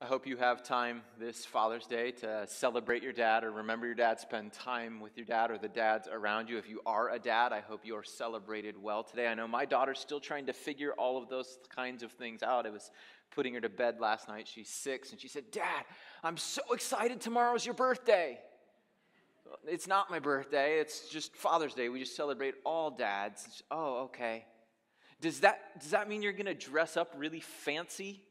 I hope you have time this Father's Day to celebrate your dad or remember your dad, spend time with your dad or the dads around you. If you are a dad, I hope you are celebrated well today. I know my daughter's still trying to figure all of those kinds of things out. I was putting her to bed last night. She's six, and she said, Dad, I'm so excited. Tomorrow's your birthday. It's not my birthday, it's just Father's Day. We just celebrate all dads. Oh, okay. Does that, does that mean you're going to dress up really fancy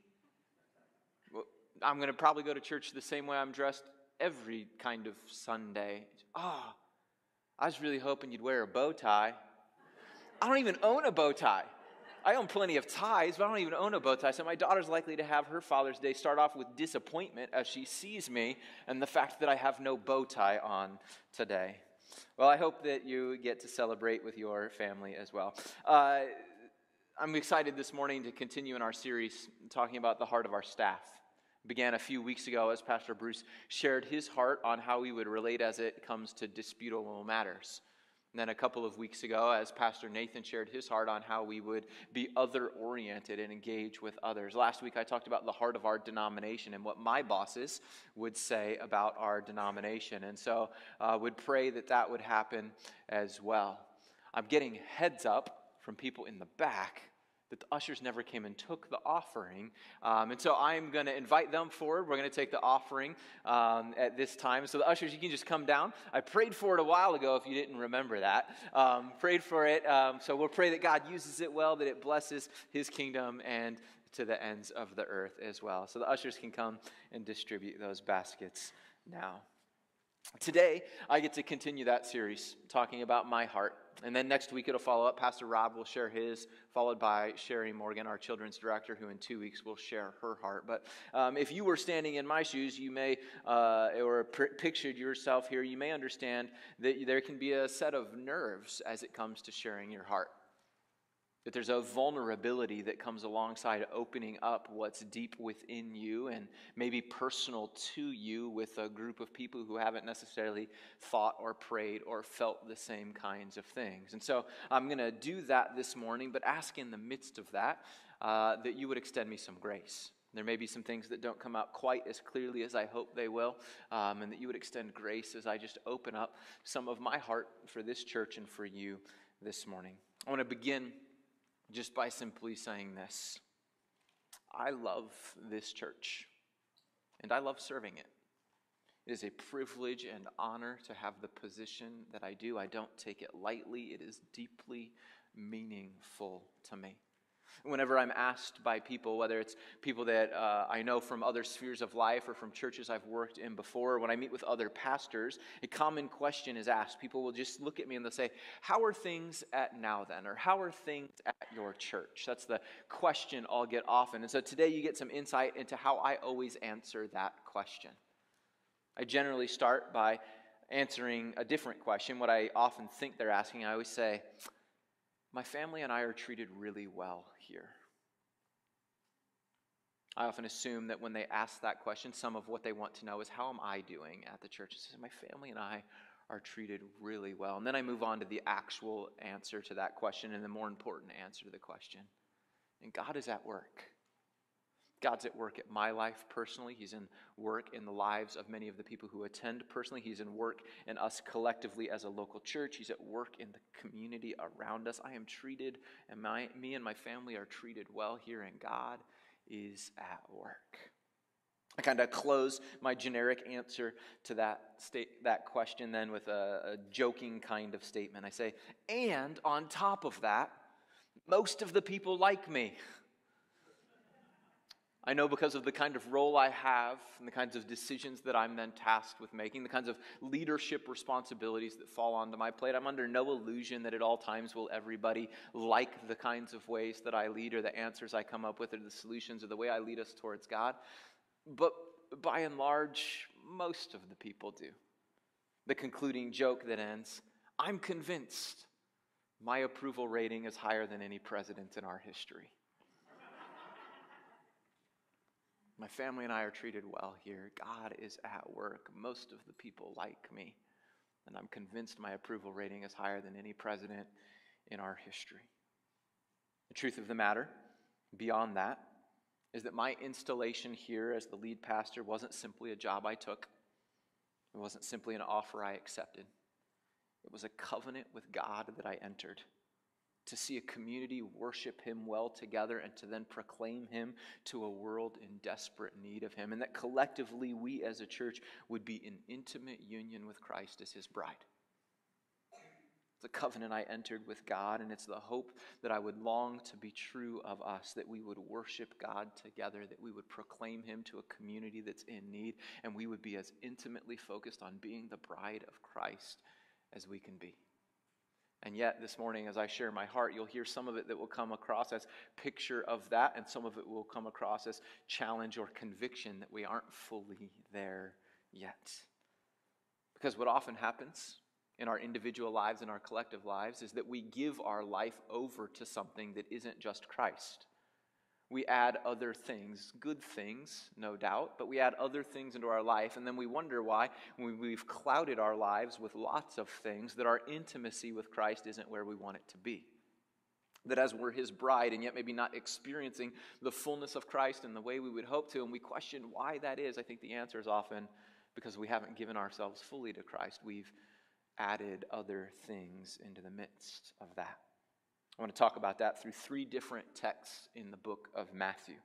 I'm going to probably go to church the same way I'm dressed every kind of Sunday. Ah, oh, I was really hoping you'd wear a bow tie. I don't even own a bow tie. I own plenty of ties, but I don't even own a bow tie. So my daughter's likely to have her Father's Day start off with disappointment as she sees me and the fact that I have no bow tie on today. Well, I hope that you get to celebrate with your family as well. Uh, I'm excited this morning to continue in our series talking about the heart of our staff began a few weeks ago as Pastor Bruce shared his heart on how we would relate as it comes to disputable matters. And then a couple of weeks ago, as Pastor Nathan shared his heart on how we would be other oriented and engage with others. Last week, I talked about the heart of our denomination and what my bosses would say about our denomination. And so, uh, would pray that that would happen as well. I'm getting heads up from people in the back that the ushers never came and took the offering. Um, and so I'm going to invite them forward. We're going to take the offering um, at this time. So the ushers, you can just come down. I prayed for it a while ago if you didn't remember that. Um, prayed for it. Um, so we'll pray that God uses it well, that it blesses his kingdom and to the ends of the earth as well. So the ushers can come and distribute those baskets now. Today, I get to continue that series talking about my heart and then next week it'll follow up. Pastor Rob will share his, followed by Sherry Morgan, our children's director, who in two weeks will share her heart. But um, if you were standing in my shoes, you may, uh, or pr- pictured yourself here, you may understand that there can be a set of nerves as it comes to sharing your heart that there's a vulnerability that comes alongside opening up what's deep within you and maybe personal to you with a group of people who haven't necessarily thought or prayed or felt the same kinds of things. And so I'm going to do that this morning, but ask in the midst of that uh, that you would extend me some grace. There may be some things that don't come out quite as clearly as I hope they will, um, and that you would extend grace as I just open up some of my heart for this church and for you this morning. I want to begin just by simply saying this I love this church, and I love serving it. It is a privilege and honor to have the position that I do. I don't take it lightly, it is deeply meaningful to me. Whenever I'm asked by people, whether it's people that uh, I know from other spheres of life or from churches I've worked in before, when I meet with other pastors, a common question is asked. People will just look at me and they'll say, How are things at Nowthen? Or how are things at your church? That's the question I'll get often. And so today you get some insight into how I always answer that question. I generally start by answering a different question, what I often think they're asking. I always say, my family and I are treated really well here. I often assume that when they ask that question, some of what they want to know is how am I doing at the church? Says, my family and I are treated really well. And then I move on to the actual answer to that question and the more important answer to the question. And God is at work. God's at work at my life personally. He's in work in the lives of many of the people who attend personally. He's in work in us collectively as a local church. He's at work in the community around us. I am treated, and my, me and my family are treated well here, and God is at work. I kind of close my generic answer to that, state, that question then with a, a joking kind of statement. I say, and on top of that, most of the people like me. I know because of the kind of role I have and the kinds of decisions that I'm then tasked with making, the kinds of leadership responsibilities that fall onto my plate, I'm under no illusion that at all times will everybody like the kinds of ways that I lead or the answers I come up with or the solutions or the way I lead us towards God. But by and large, most of the people do. The concluding joke that ends I'm convinced my approval rating is higher than any president in our history. My family and I are treated well here. God is at work. Most of the people like me. And I'm convinced my approval rating is higher than any president in our history. The truth of the matter, beyond that, is that my installation here as the lead pastor wasn't simply a job I took, it wasn't simply an offer I accepted. It was a covenant with God that I entered to see a community worship Him well together and to then proclaim Him to a world in desperate need of Him. And that collectively we as a church would be in intimate union with Christ as His bride. It's a covenant I entered with God, and it's the hope that I would long to be true of us that we would worship God together, that we would proclaim Him to a community that's in need, and we would be as intimately focused on being the bride of Christ as we can be. And yet, this morning, as I share my heart, you'll hear some of it that will come across as picture of that, and some of it will come across as challenge or conviction that we aren't fully there yet. Because what often happens in our individual lives and our collective lives is that we give our life over to something that isn't just Christ. We add other things, good things, no doubt, but we add other things into our life, and then we wonder why, we've clouded our lives with lots of things, that our intimacy with Christ isn't where we want it to be. That as we're His bride, and yet maybe not experiencing the fullness of Christ in the way we would hope to, and we question why that is, I think the answer is often because we haven't given ourselves fully to Christ. We've added other things into the midst of that. I want to talk about that through three different texts in the book of Matthew.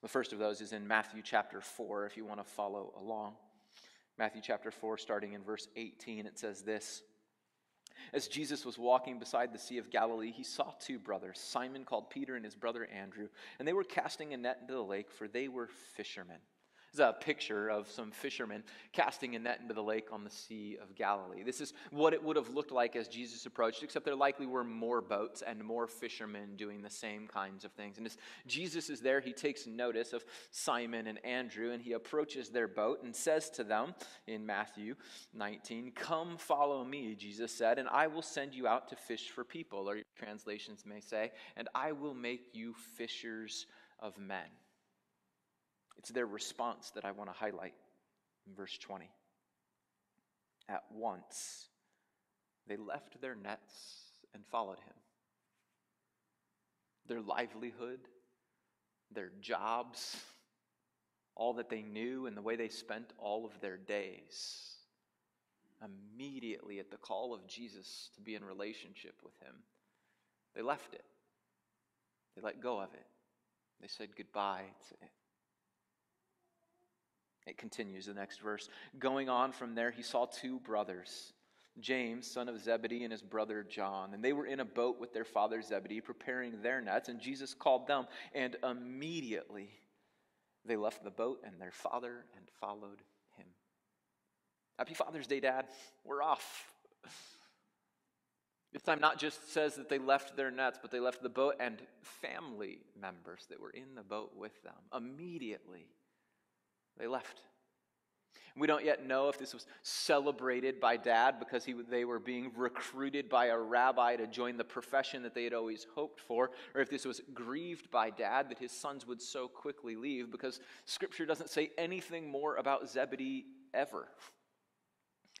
The first of those is in Matthew chapter 4, if you want to follow along. Matthew chapter 4, starting in verse 18, it says this As Jesus was walking beside the Sea of Galilee, he saw two brothers, Simon called Peter and his brother Andrew, and they were casting a net into the lake, for they were fishermen is a picture of some fishermen casting a net into the lake on the Sea of Galilee. This is what it would have looked like as Jesus approached, except there likely were more boats and more fishermen doing the same kinds of things. And as Jesus is there, he takes notice of Simon and Andrew, and he approaches their boat and says to them in Matthew 19, Come follow me, Jesus said, and I will send you out to fish for people, or your translations may say, and I will make you fishers of men. It's their response that I want to highlight in verse 20. At once, they left their nets and followed him. Their livelihood, their jobs, all that they knew, and the way they spent all of their days. Immediately at the call of Jesus to be in relationship with him, they left it. They let go of it. They said goodbye to it. It continues the next verse. Going on from there, he saw two brothers, James, son of Zebedee, and his brother John. And they were in a boat with their father Zebedee, preparing their nets. And Jesus called them, and immediately they left the boat and their father and followed him. Happy Father's Day, Dad. We're off. This time, not just says that they left their nets, but they left the boat and family members that were in the boat with them. Immediately, they left. We don't yet know if this was celebrated by dad because he, they were being recruited by a rabbi to join the profession that they had always hoped for, or if this was grieved by dad that his sons would so quickly leave because scripture doesn't say anything more about Zebedee ever.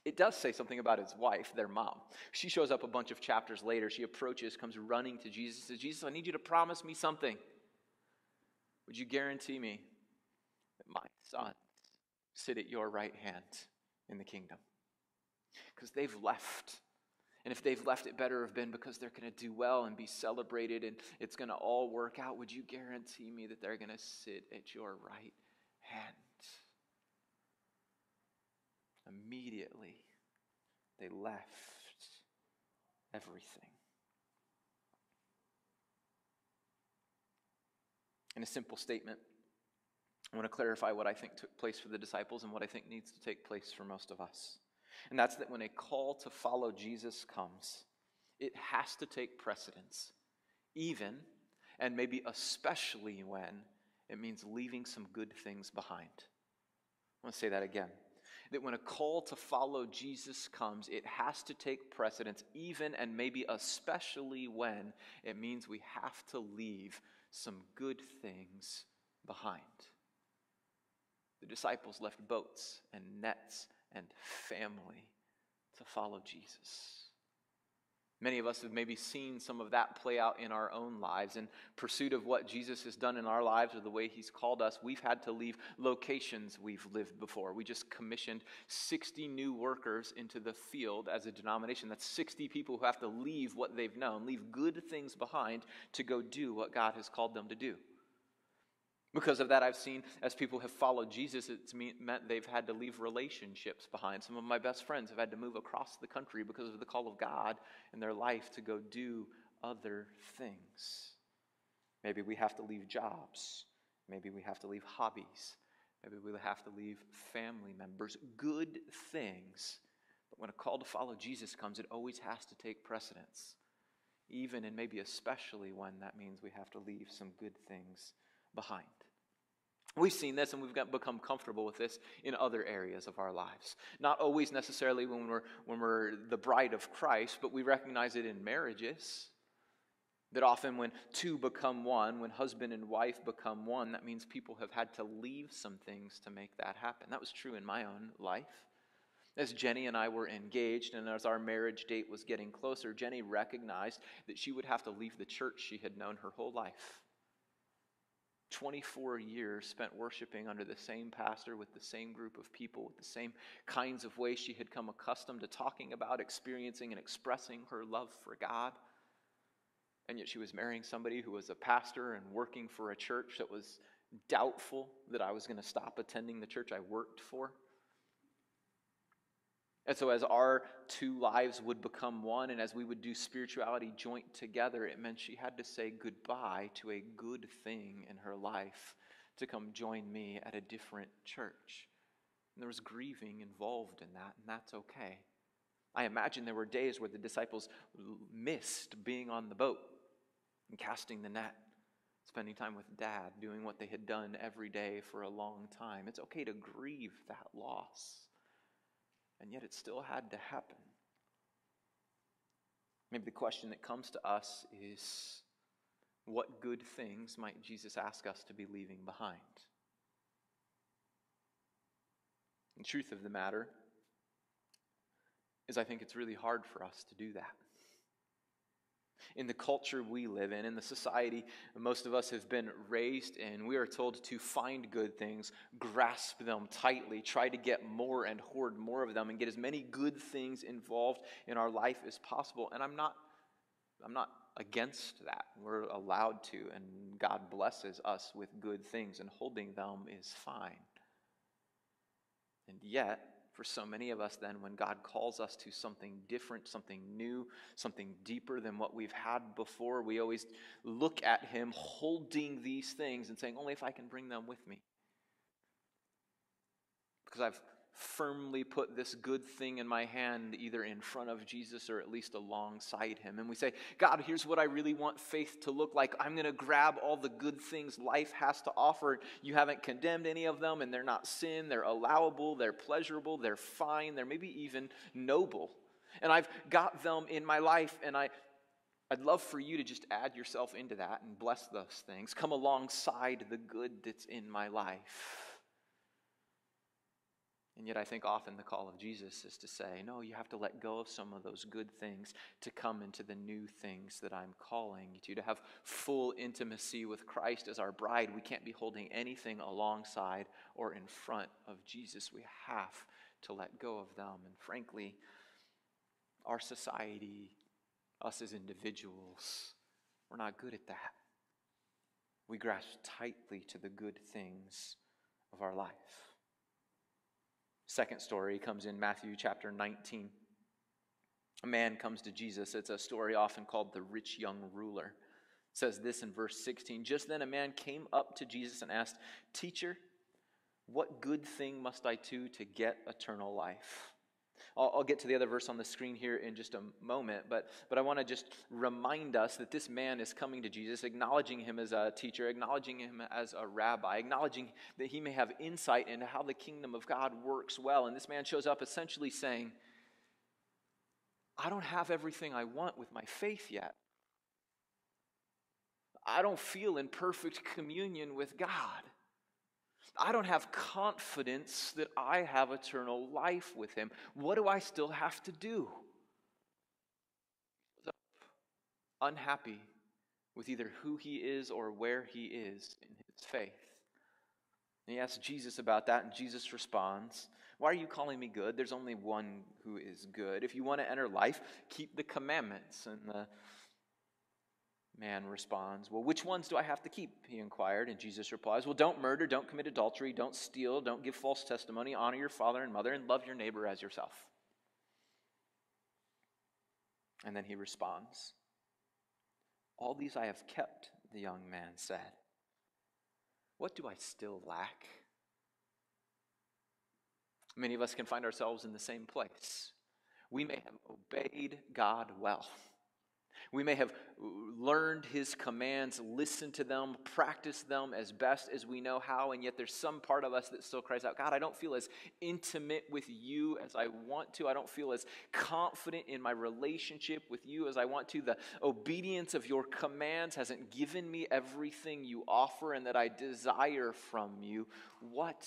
It does say something about his wife, their mom. She shows up a bunch of chapters later. She approaches, comes running to Jesus, says, Jesus, I need you to promise me something. Would you guarantee me my sons sit at your right hand in the kingdom. Because they've left. And if they've left, it better have been because they're going to do well and be celebrated and it's going to all work out. Would you guarantee me that they're going to sit at your right hand? Immediately, they left everything. In a simple statement, I want to clarify what I think took place for the disciples and what I think needs to take place for most of us. And that's that when a call to follow Jesus comes, it has to take precedence, even and maybe especially when it means leaving some good things behind. I want to say that again. That when a call to follow Jesus comes, it has to take precedence, even and maybe especially when it means we have to leave some good things behind. The disciples left boats and nets and family to follow Jesus. Many of us have maybe seen some of that play out in our own lives. In pursuit of what Jesus has done in our lives or the way he's called us, we've had to leave locations we've lived before. We just commissioned 60 new workers into the field as a denomination. That's 60 people who have to leave what they've known, leave good things behind to go do what God has called them to do. Because of that, I've seen as people have followed Jesus, it's meant they've had to leave relationships behind. Some of my best friends have had to move across the country because of the call of God in their life to go do other things. Maybe we have to leave jobs. Maybe we have to leave hobbies. Maybe we have to leave family members. Good things. But when a call to follow Jesus comes, it always has to take precedence. Even and maybe especially when that means we have to leave some good things behind. We've seen this and we've got, become comfortable with this in other areas of our lives. Not always necessarily when we're, when we're the bride of Christ, but we recognize it in marriages. That often when two become one, when husband and wife become one, that means people have had to leave some things to make that happen. That was true in my own life. As Jenny and I were engaged and as our marriage date was getting closer, Jenny recognized that she would have to leave the church she had known her whole life 24 years spent worshiping under the same pastor with the same group of people, with the same kinds of ways she had come accustomed to talking about, experiencing, and expressing her love for God. And yet she was marrying somebody who was a pastor and working for a church that was doubtful that I was going to stop attending the church I worked for. And so, as our two lives would become one, and as we would do spirituality joint together, it meant she had to say goodbye to a good thing in her life to come join me at a different church. And there was grieving involved in that, and that's okay. I imagine there were days where the disciples missed being on the boat and casting the net, spending time with dad, doing what they had done every day for a long time. It's okay to grieve that loss and yet it still had to happen. Maybe the question that comes to us is what good things might Jesus ask us to be leaving behind? The truth of the matter is, I think it's really hard for us to do that in the culture we live in, in the society most of us have been raised in, we are told to find good things, grasp them tightly, try to get more and hoard more of them, and get as many good things involved in our life as possible. And I'm not, I'm not against that. We're allowed to, and God blesses us with good things, and holding them is fine. And yet, for so many of us then when God calls us to something different, something new, something deeper than what we've had before, we always look at Him holding these things and saying, Only if I can bring them with me. Because I've firmly put this good thing in my hand, either in front of Jesus or at least alongside him. And we say, God, here's what I really want faith to look like. I'm going to grab all the good things life has to offer. You haven't condemned any of them, and they're not sin. They're allowable, they're pleasurable, they're fine, they're maybe even noble. And I've got them in my life, and I, I'd love for you to just add yourself into that and bless those things. Come alongside the good that's in my life. And yet, I think often the call of Jesus is to say, no, you have to let go of some of those good things to come into the new things that I'm calling you to. To have full intimacy with Christ as our bride, we can't be holding anything alongside or in front of Jesus. We have to let go of them. And frankly, our society, us as individuals, we're not good at that. We grasp tightly to the good things of our life. Second story comes in Matthew chapter 19. A man comes to Jesus. It's a story often called the rich young ruler. It says this in verse 16 Just then a man came up to Jesus and asked, Teacher, what good thing must I do to get eternal life? I'll, I'll, get to the other verse on the screen here in just a moment, but, but I want to just remind us that this man is coming to Jesus, acknowledging him as a teacher, acknowledging him as a rabbi, acknowledging that he may have insight into how the kingdom of God works well. And this man shows up essentially saying, I don't have everything I want with my faith yet. I don't feel in perfect communion with God. I don't have confidence that I have eternal life with him. What do I still have to do? unhappy with either who he is or where he is in his faith. And he asks Jesus about that, and Jesus responds, Why are you calling me good? There's only one who is good. If you want to enter life, keep the commandments. And the man responds, Well, which ones do I have to keep? He inquired. And Jesus replies, Well, don't murder, don't commit adultery, don't steal, don't give false testimony, honor your father and mother, and love your neighbor as yourself. And then he responds, All these I have kept, the young man said. What do I still lack? Many of us can find ourselves in the same place. We may have obeyed God well. We may have learned his commands, listened to them, practiced them as best as we know how, and yet there's some part of us that still cries out, God, I don't feel as intimate with you as I want to. I don't feel as confident in my relationship with you as I want to. The obedience of your commands hasn't given me everything you offer and that I desire from you. What,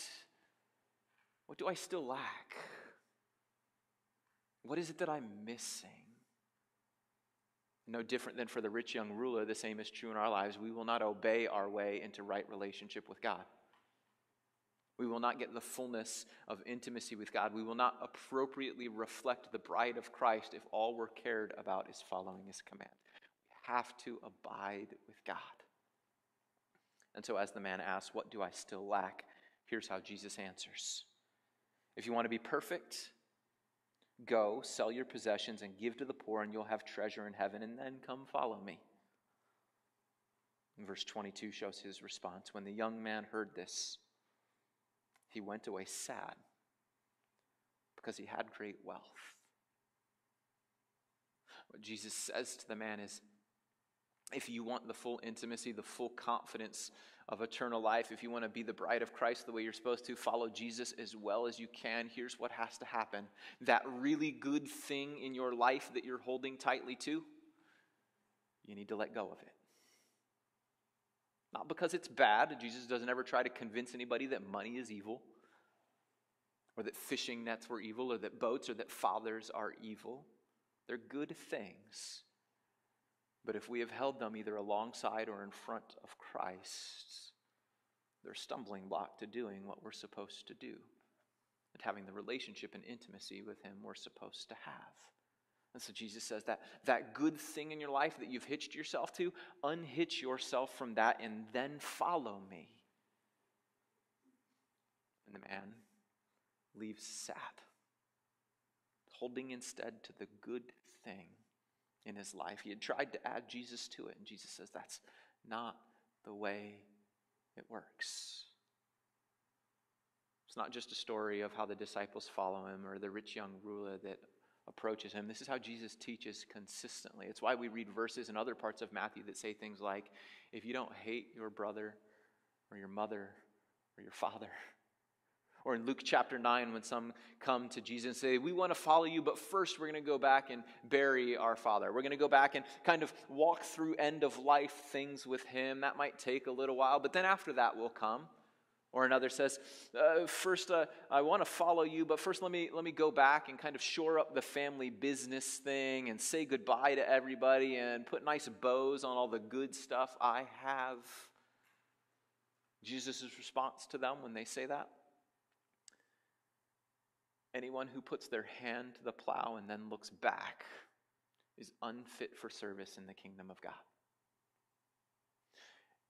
what do I still lack? What is it that I'm missing? No different than for the rich young ruler, the same is true in our lives. We will not obey our way into right relationship with God. We will not get the fullness of intimacy with God. We will not appropriately reflect the bride of Christ if all we're cared about is following his command. We have to abide with God. And so, as the man asks, What do I still lack? Here's how Jesus answers If you want to be perfect, Go, sell your possessions, and give to the poor, and you'll have treasure in heaven, and then come follow me. And verse 22 shows his response. When the young man heard this, he went away sad because he had great wealth. What Jesus says to the man is if you want the full intimacy, the full confidence of eternal life, if you want to be the bride of Christ the way you're supposed to, follow Jesus as well as you can, here's what has to happen. That really good thing in your life that you're holding tightly to, you need to let go of it. Not because it's bad. Jesus doesn't ever try to convince anybody that money is evil, or that fishing nets were evil, or that boats, or that fathers are evil. They're good things. But if we have held them either alongside or in front of Christ, they're stumbling block to doing what we're supposed to do and having the relationship and intimacy with Him we're supposed to have. And so Jesus says that that good thing in your life that you've hitched yourself to, unhitch yourself from that and then follow me. And the man leaves sad, holding instead to the good thing in his life. He had tried to add Jesus to it, and Jesus says that's not the way it works. It's not just a story of how the disciples follow him or the rich young ruler that approaches him. This is how Jesus teaches consistently. It's why we read verses in other parts of Matthew that say things like, if you don't hate your brother or your mother or your father or in Luke chapter 9, when some come to Jesus and say, We want to follow you, but first we're going to go back and bury our father. We're going to go back and kind of walk through end of life things with him. That might take a little while, but then after that we'll come. Or another says, uh, First, uh, I want to follow you, but first let me, let me go back and kind of shore up the family business thing and say goodbye to everybody and put nice bows on all the good stuff I have. Jesus' response to them when they say that Anyone who puts their hand to the plow and then looks back is unfit for service in the kingdom of God.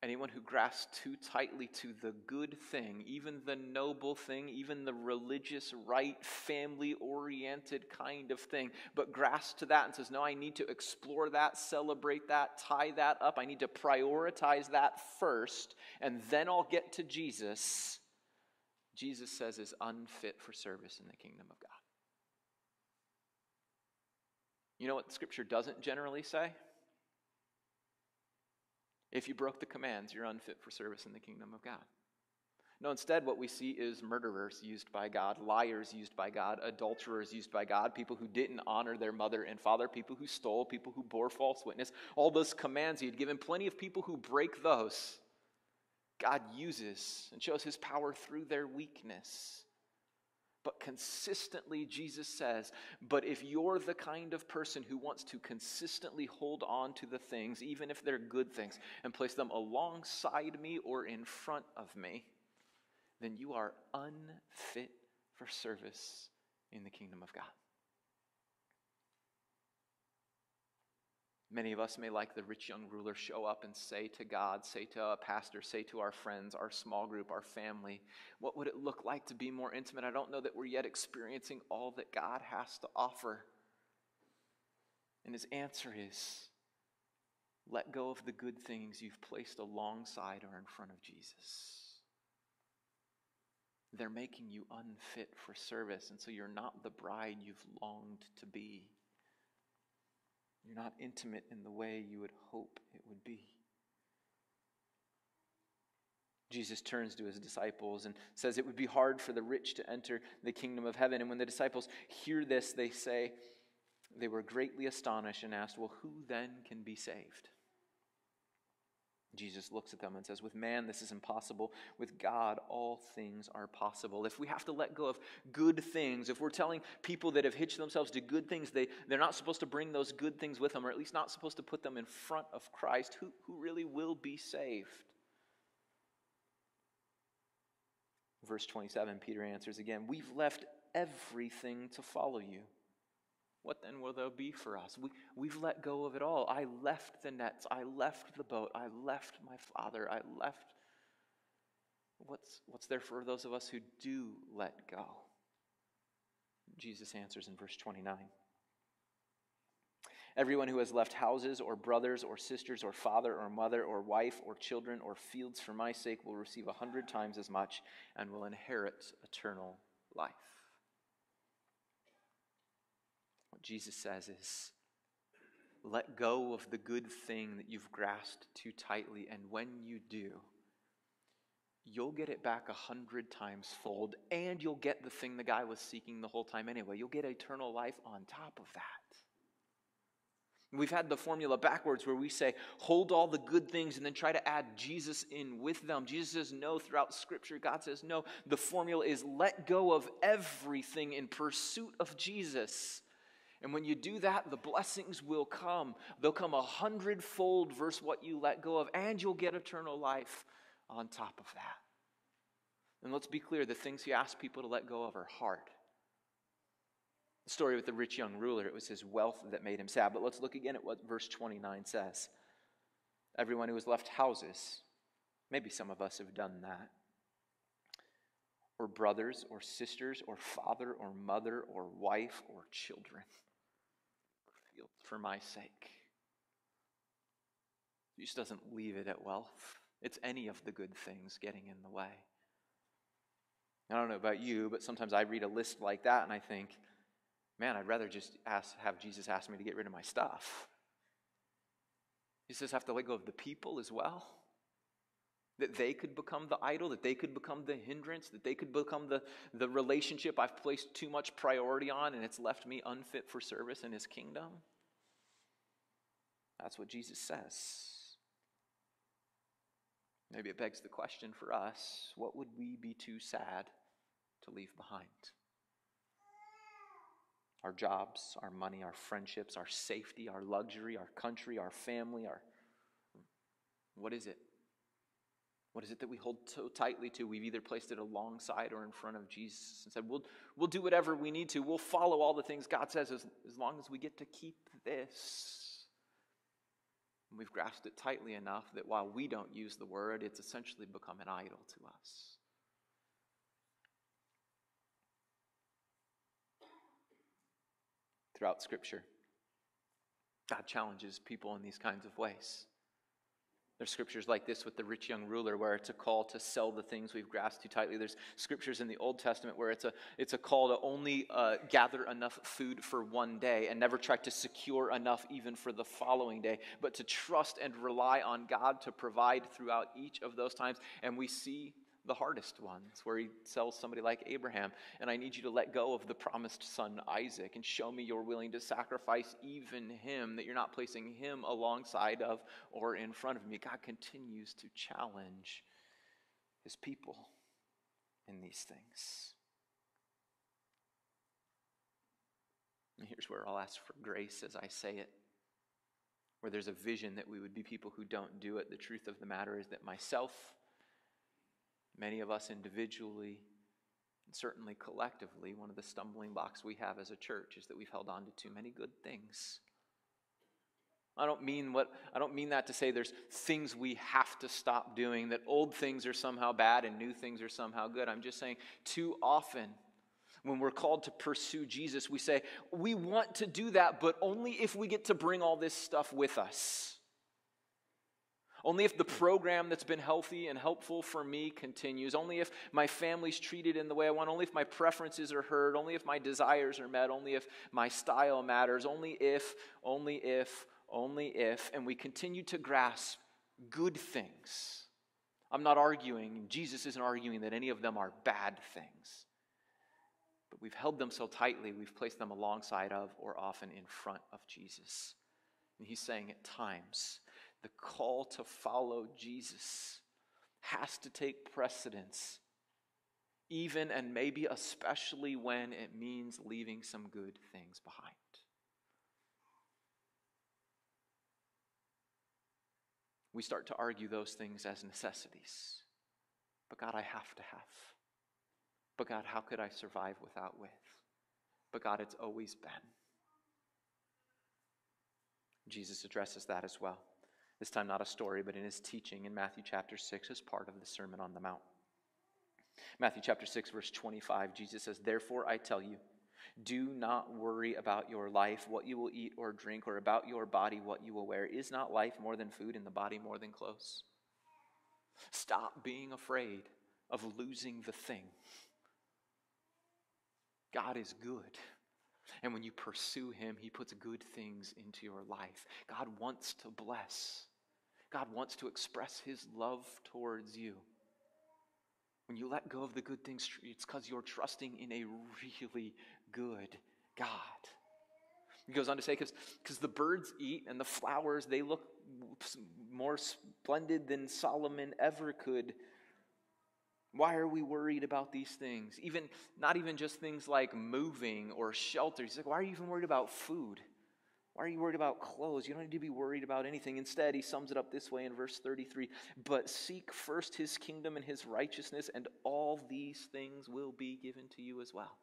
Anyone who grasps too tightly to the good thing, even the noble thing, even the religious, right, family oriented kind of thing, but grasps to that and says, No, I need to explore that, celebrate that, tie that up. I need to prioritize that first, and then I'll get to Jesus Jesus says is unfit for service in the kingdom of God. You know what Scripture doesn't generally say? If you broke the commands, you're unfit for service in the kingdom of God. No, instead, what we see is murderers used by God, liars used by God, adulterers used by God, people who didn't honor their mother and father, people who stole, people who bore false witness. All those commands He had given, plenty of people who break those. God uses and shows his power through their weakness. But consistently, Jesus says, but if you're the kind of person who wants to consistently hold on to the things, even if they're good things, and place them alongside me or in front of me, then you are unfit for service in the kingdom of God. Many of us may, like the rich young ruler, show up and say to God, say to a pastor, say to our friends, our small group, our family, what would it look like to be more intimate? I don't know that we're yet experiencing all that God has to offer. And his answer is let go of the good things you've placed alongside or in front of Jesus. They're making you unfit for service, and so you're not the bride you've longed to be. You're not intimate in the way you would hope it would be. Jesus turns to his disciples and says it would be hard for the rich to enter the kingdom of heaven. And when the disciples hear this, they say, they were greatly astonished and asked, Well, who then can be saved? Jesus looks at them and says, With man, this is impossible. With God, all things are possible. If we have to let go of good things, if we're telling people that have hitched themselves to good things, they, they're not supposed to bring those good things with them, or at least not supposed to put them in front of Christ, who, who really will be saved? Verse 27, Peter answers again, We've left everything to follow you. What then will there be for us? We, we've let go of it all. I left the nets. I left the boat. I left my father. I left. What's, what's there for those of us who do let go? Jesus answers in verse 29. Everyone who has left houses or brothers or sisters or father or mother or wife or children or fields for my sake will receive a hundred times as much and will inherit eternal life. What Jesus says is let go of the good thing that you've grasped too tightly, and when you do, you'll get it back a hundred times fold, and you'll get the thing the guy was seeking the whole time anyway. You'll get eternal life on top of that. We've had the formula backwards where we say, hold all the good things and then try to add Jesus in with them. Jesus says no throughout Scripture. God says no. The formula is let go of everything in pursuit of Jesus. And when you do that, the blessings will come. They'll come a hundredfold versus what you let go of, and you'll get eternal life on top of that. And let's be clear the things he asks people to let go of are hard. The story with the rich young ruler, it was his wealth that made him sad. But let's look again at what verse 29 says. Everyone who has left houses, maybe some of us have done that, or brothers, or sisters, or father, or mother, or wife, or children for my sake. He doesn't leave it at wealth. It's any of the good things getting in the way. I don't know about you, but sometimes I read a list like that and I think, man, I'd rather just ask, have Jesus ask me to get rid of my stuff. He says, have to let go of the people as well. That they could become the idol, that they could become the hindrance, that they could become the, the relationship I've placed too much priority on and it's left me unfit for service in his kingdom. That's what Jesus says. Maybe it begs the question for us what would we be too sad to leave behind? Our jobs, our money, our friendships, our safety, our luxury, our country, our family, our. What is it? What is it that we hold so tightly to? We've either placed it alongside or in front of Jesus and said, We'll, we'll do whatever we need to. We'll follow all the things God says as, as long as we get to keep this. And we've grasped it tightly enough that while we don't use the word, it's essentially become an idol to us. Throughout Scripture, God challenges people in these kinds of ways. There's scriptures like this with the rich young ruler where it's a call to sell the things we've grasped too tightly. There's scriptures in the Old Testament where it's a, it's a call to only uh, gather enough food for one day and never try to secure enough even for the following day, but to trust and rely on God to provide throughout each of those times. And we see the hardest ones, where he tells somebody like Abraham, and I need you to let go of the promised son Isaac and show me you're willing to sacrifice even him, that you're not placing him alongside of or in front of me. God continues to challenge his people in these things. And here's where I'll ask for grace as I say it. Where there's a vision that we would be people who don't do it, the truth of the matter is that myself, many of us individually, and certainly collectively, one of the stumbling blocks we have as a church is that we've held on to too many good things. I don't mean what I don't mean that to say there's things we have to stop doing that old things are somehow bad and new things are somehow good. I'm just saying too often when we're called to pursue Jesus, we say, we want to do that, but only if we get to bring all this stuff with us. Only if the program that's been healthy and helpful for me continues. Only if my family's treated in the way I want. Only if my preferences are heard. Only if my desires are met. Only if my style matters. Only if, only if, only if. And we continue to grasp good things. I'm not arguing, Jesus isn't arguing that any of them are bad things. But we've held them so tightly, we've placed them alongside of or often in front of Jesus. And he's saying at times, the call to follow Jesus has to take precedence, even and maybe especially when it means leaving some good things behind. We start to argue those things as necessities. But God, I have to have. But God, how could I survive without with? But God, it's always been. Jesus addresses that as well. This time, not a story, but in his teaching in Matthew chapter 6 as part of the Sermon on the Mount. Matthew chapter 6, verse 25, Jesus says, Therefore I tell you, do not worry about your life, what you will eat or drink, or about your body, what you will wear. Is not life more than food, and the body more than clothes? Stop being afraid of losing the thing. God is good. And when you pursue Him, He puts good things into your life. God wants to bless. God wants to express his love towards you. When you let go of the good things, it's because you're trusting in a really good God. He goes on to say, because the birds eat and the flowers, they look more splendid than Solomon ever could. Why are we worried about these things? Even not even just things like moving or shelter. He's like, why are you even worried about food? Why are you worried about clothes? You don't need to be worried about anything. Instead, he sums it up this way in verse 33 But seek first his kingdom and his righteousness, and all these things will be given to you as well.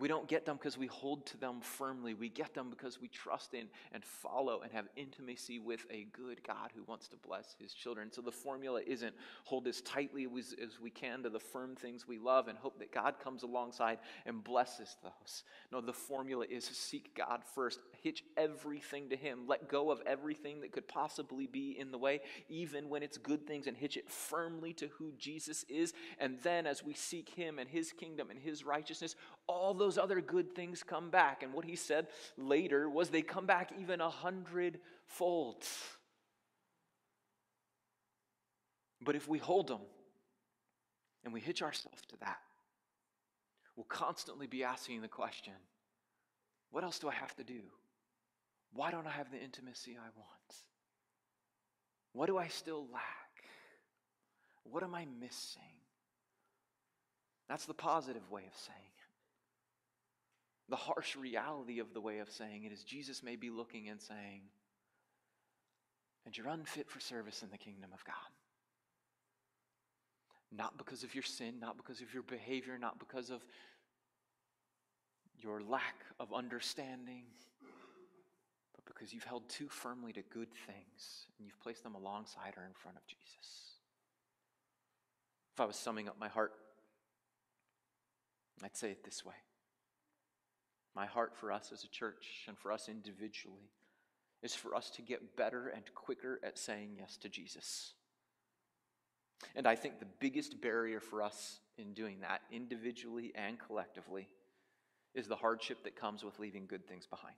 We don't get them because we hold to them firmly. We get them because we trust in and follow and have intimacy with a good God who wants to bless his children. So the formula isn't hold as tightly as, we can to the firm things we love and hope that God comes alongside and blesses those. No, the formula is seek God first, hitch everything to him, let go of everything that could possibly be in the way, even when it's good things, and hitch it firmly to who Jesus is. And then as we seek him and his kingdom and his righteousness, all those other good things come back. And what he said later was they come back even a hundredfold. But if we hold them and we hitch ourselves to that, we'll constantly be asking the question what else do I have to do? Why don't I have the intimacy I want? What do I still lack? What am I missing? That's the positive way of saying it. the harsh reality of the way of saying it is Jesus may be looking and saying, and you're unfit for service in the kingdom of God. Not because of your sin, not because of your behavior, not because of your lack of understanding, because you've held too firmly to good things and you've placed them alongside or in front of Jesus. If I was summing up my heart, I'd say it this way my heart for us as a church and for us individually is for us to get better and quicker at saying yes to Jesus. And I think the biggest barrier for us in doing that, individually and collectively, is the hardship that comes with leaving good things behind.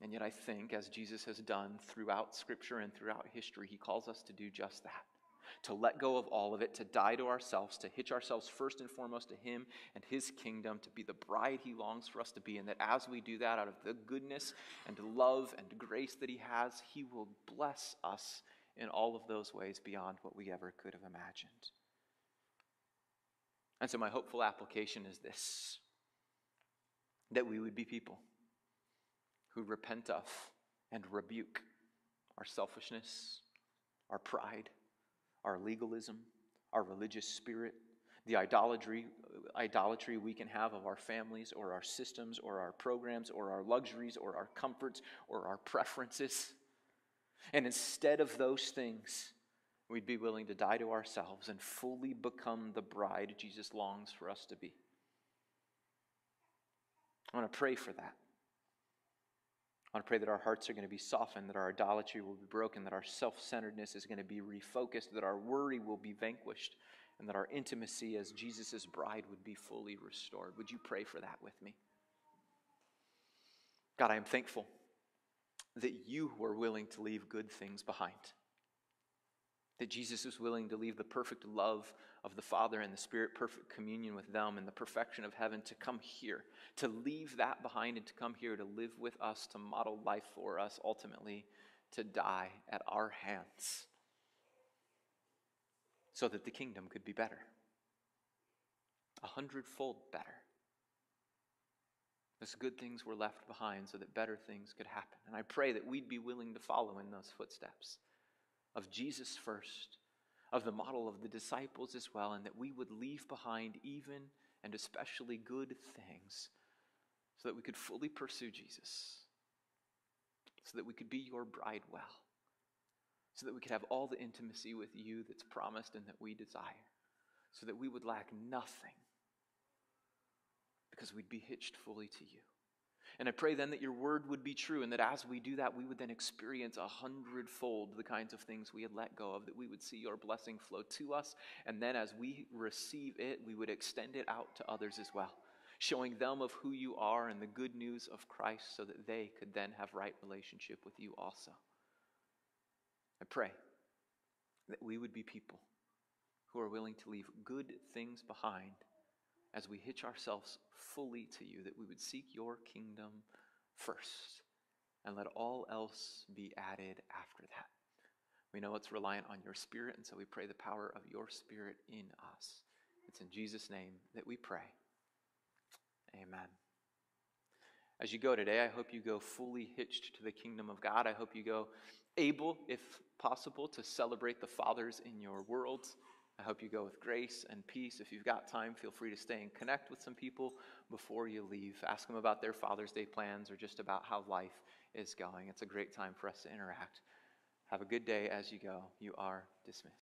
And yet, I think, as Jesus has done throughout Scripture and throughout history, he calls us to do just that to let go of all of it, to die to ourselves, to hitch ourselves first and foremost to Him and His kingdom, to be the bride He longs for us to be. And that as we do that, out of the goodness and love and grace that He has, He will bless us in all of those ways beyond what we ever could have imagined. And so, my hopeful application is this that we would be people who repent of and rebuke our selfishness, our pride, our legalism, our religious spirit, the idolatry, idolatry we can have of our families or our systems or our programs or our luxuries or our comforts or our preferences. And instead of those things, we'd be willing to die to ourselves and fully become the bride Jesus longs for us to be. I want to pray for that. I want to pray that our hearts are going to be softened, that our idolatry will be broken, that our self centeredness is going to be refocused, that our worry will be vanquished, and that our intimacy as Jesus' bride would be fully restored. Would you pray for that with me? God, I am thankful that you were willing to leave good things behind that Jesus was willing to leave the perfect love of the Father and the Spirit, perfect communion with them, and the perfection of heaven to come here, to leave that behind and to come here to live with us, to model life for us, ultimately to die at our hands, so that the kingdom could be better, a hundredfold better. As good things were left behind so that better things could happen. And I pray that we'd be willing to follow in those footsteps of Jesus first, of the model of the disciples as well, and that we would leave behind even and especially good things so that we could fully pursue Jesus, so that we could be your bride well, so that we could have all the intimacy with you that's promised and that we desire, so that we would lack nothing because we'd be hitched fully to you. And I pray then that your word would be true, and that as we do that, we would then experience a hundredfold the kinds of things we had let go of, that we would see your blessing flow to us. And then as we receive it, we would extend it out to others as well, showing them of who you are and the good news of Christ so that they could then have right relationship with you also. I pray that we would be people who are willing to leave good things behind as we hitch ourselves fully to you, that we would seek your kingdom first and let all else be added after that. We know it's reliant on your spirit, and so we pray the power of your spirit in us. It's in Jesus' name that we pray. Amen. As you go today, I hope you go fully hitched to the kingdom of God. I hope you go able, if possible, to celebrate the fathers in your world. I hope you go with grace and peace. If you've got time, feel free to stay and connect with some people before you leave. Ask them about their Father's Day plans or just about how life is going. It's a great time for us to interact. Have a good day as you go. You are dismissed.